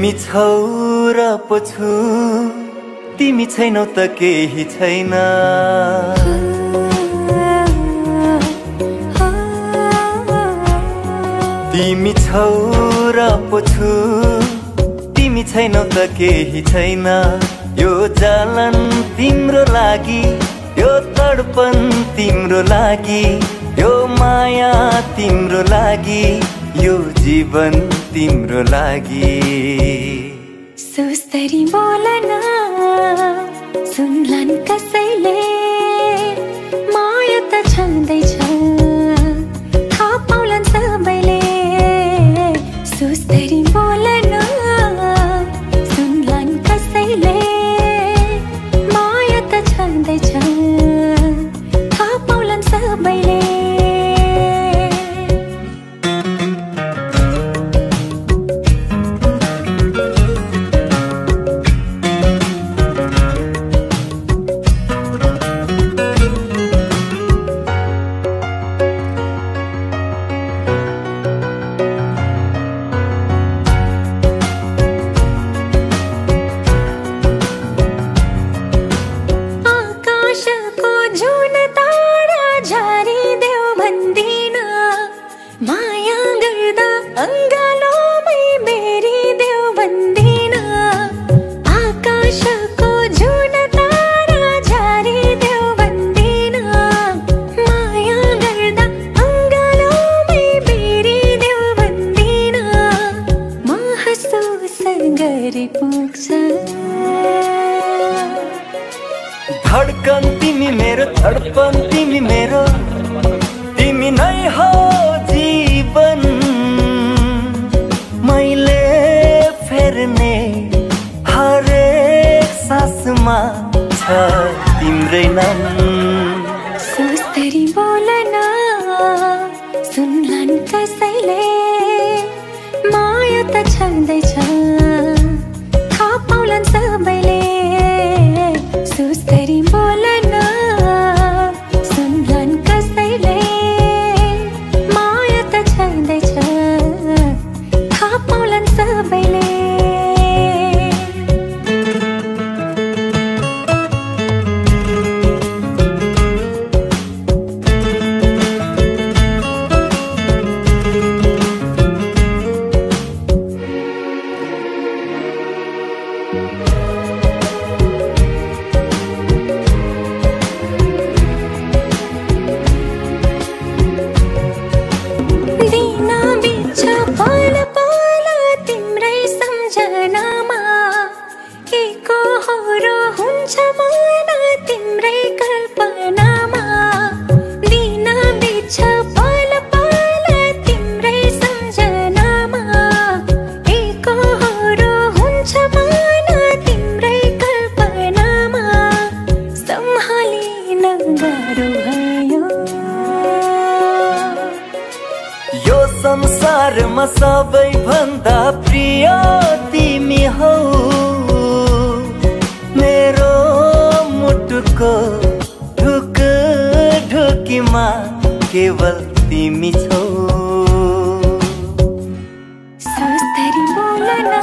तिमी छौ र पो छु। तिमी छैनौ त केही छैन। तिमी छौ र पो छु। तिमी छैनौ त केही छैन। यो जलन तिम्रो लागि यो तडपन तिम्रो लागि यो माया तिम्रो लागि। यो जीवन तिम्रो लागि। सुस्तरी बोलन सुन्लान् धडकन तिमी मेरो धडपन तिमी मेरो। तिमी नै हो जीवन। मैले फेर्ने हरेक सासमा छ तिम्रै नाम। सुस्तरी बोलन सुन्लान् कसैले माया त छँदैछ। संसारमा सबैभन्दा प्रिय तिमी हौ। मेरो मुटुको ढुक ढुकीमा केवल तिमी छौ। सुस्तरी बोलना।